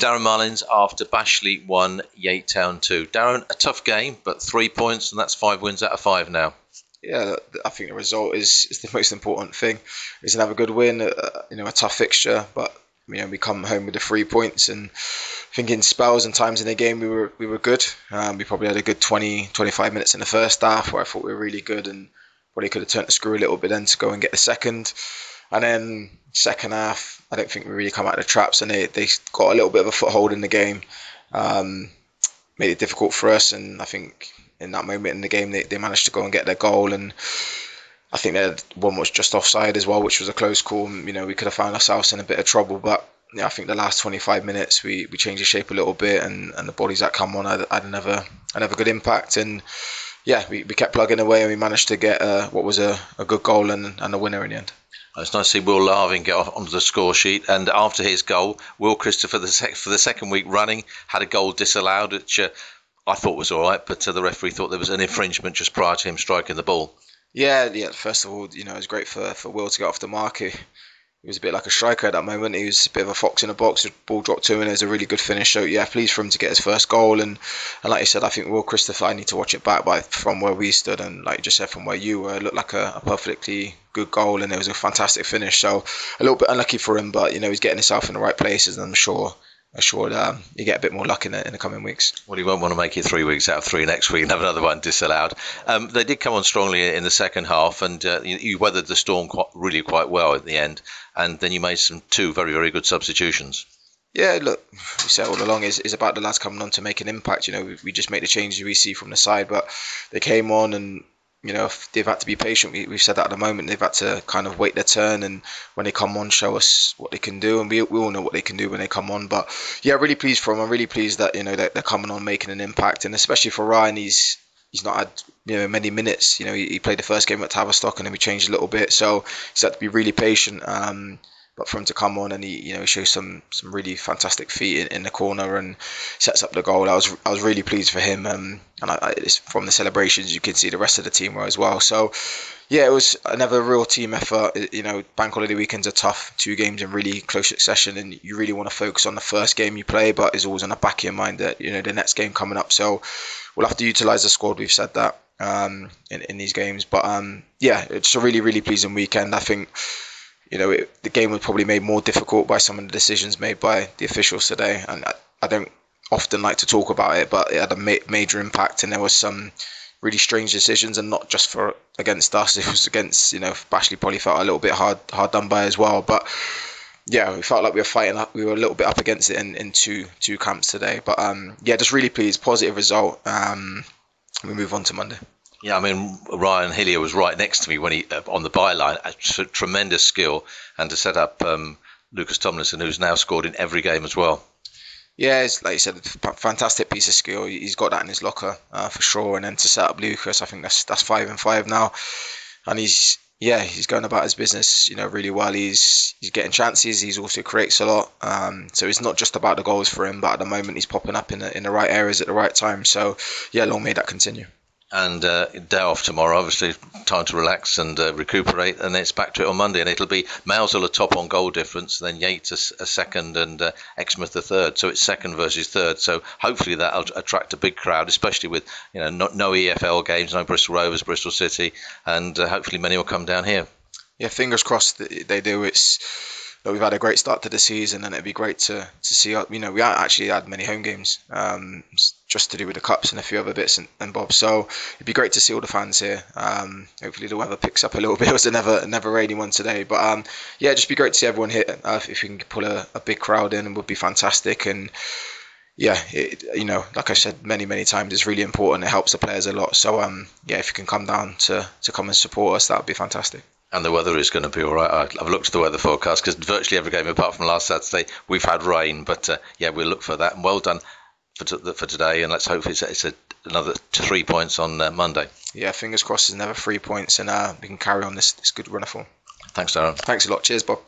Darren Mullings after Bashley 1, Yate Town 2. Darren, a tough game, but three points, and that's five wins out of five now. Yeah, I think the result is, is the most important thing. Is to have a good win, uh, you know, a tough fixture, but you know we come home with the three points and I think in spells and times in the game we were we were good. Um, we probably had a good 20, 25 minutes in the first half where I thought we were really good and probably could have turned the screw a little bit then to go and get the second. And then second half, I don't think we really come out of the traps, and they, they got a little bit of a foothold in the game, um, made it difficult for us. And I think in that moment in the game, they, they managed to go and get their goal. And I think that one was just offside as well, which was a close call. You know, we could have found ourselves in a bit of trouble, but yeah, I think the last 25 minutes we, we changed the shape a little bit, and, and the bodies that come on had, had another another good impact. And yeah, we, we kept plugging away, and we managed to get uh, what was a, a good goal and, and a winner in the end. It's nice to see Will Larvin get off onto the score sheet. And after his goal, Will Christopher, the sec- for the second week running, had a goal disallowed, which uh, I thought was all right, but uh, the referee thought there was an infringement just prior to him striking the ball. Yeah, yeah. First of all, you know, it was great for, for Will to get off the mark. He, he was a bit like a striker at that moment. He was a bit of a fox in a box. The ball dropped to him, and it was a really good finish. So yeah, pleased for him to get his first goal. And, and like you said, I think Will Christopher. I need to watch it back, but from where we stood, and like you just said, from where you were, it looked like a, a perfectly good goal, and it was a fantastic finish. So a little bit unlucky for him, but you know he's getting himself in the right places, and I'm sure I'm sure um, you get a bit more luck in the, in the coming weeks. Well, you won't want to make it three weeks out of three next week and have another one disallowed. Um, they did come on strongly in the second half, and uh, you, you, weathered the storm quite, really quite well at the end. And then you made some two very, very good substitutions. Yeah, look, we said all along is, is about the lads coming on to make an impact. You know, we, we just make the changes we see from the side, but they came on and you know, they've had to be patient. We, have said that at the moment. They've had to kind of wait their turn, and when they come on, show us what they can do, and we, we all know what they can do when they come on. But yeah, really pleased for them. I'm really pleased that you know they're, they're coming on, making an impact, and especially for Ryan, he's he's not had you know many minutes. You know, he, he played the first game at Tavistock, and then we changed a little bit, so he's had to be really patient. Um, but for him to come on and he you know shows some some really fantastic feet in, in the corner and sets up the goal, I was I was really pleased for him. Um, and I, I, from the celebrations, you can see the rest of the team were as well. So yeah, it was another real team effort. You know, bank holiday weekends are tough. Two games in really close succession, and you really want to focus on the first game you play, but it's always on the back of your mind that you know the next game coming up. So we'll have to utilise the squad. We've said that um, in in these games, but um, yeah, it's a really really pleasing weekend. I think you know, it, the game was probably made more difficult by some of the decisions made by the officials today. And I, I don't often like to talk about it, but it had a ma- major impact, and there was some really strange decisions, and not just for against us. It was against, you know, Bashley probably felt a little bit hard hard done by as well. But yeah, we felt like we were fighting up. We were a little bit up against it in, in two two camps today. But um, yeah, just really pleased, positive result. Um, we move on to Monday. Yeah, I mean Ryan Hillier was right next to me when he uh, on the byline. A tremendous skill, and to set up um, Lucas Tomlinson, who's now scored in every game as well. Yeah, it's like you said, fantastic piece of skill. He's got that in his locker uh, for sure. And then to set up Lucas, I think that's that's five and five now, and he's yeah he's going about his business you know really well. He's he's getting chances. He's also creates a lot. Um, so it's not just about the goals for him, but at the moment he's popping up in the, in the right areas at the right time. So yeah, long may that continue and uh, day off tomorrow. Obviously, time to relax and uh, recuperate, and then it's back to it on Monday. And it'll be Mousehole a top on goal difference, then Yates a, a second, and uh, Exmouth a third. So it's second versus third. So hopefully that'll attract a big crowd, especially with you know not, no EFL games, no Bristol Rovers, Bristol City, and uh, hopefully many will come down here. Yeah, fingers crossed they do. It's we've had a great start to the season, and it'd be great to to see. You know, we actually had many home games, um, just to do with the cups and a few other bits and, and bobs. So it'd be great to see all the fans here. Um, hopefully the weather picks up a little bit. It was a never never rainy one today, but um, yeah, it'd just be great to see everyone here. Uh, if we can pull a, a big crowd in, it would be fantastic. And yeah, it, you know, like I said many many times, it's really important. It helps the players a lot. So um, yeah, if you can come down to to come and support us, that would be fantastic and the weather is going to be all right. I've looked at the weather forecast because virtually every game apart from last Saturday we've had rain, but uh, yeah, we'll look for that. And well done for, t- for today, and let's hope it's, it's a, another three points on uh, Monday. Yeah, fingers crossed. It's another three points, and uh, we can carry on this this good run of form. Thanks, Darren. Thanks a lot. Cheers, Bob.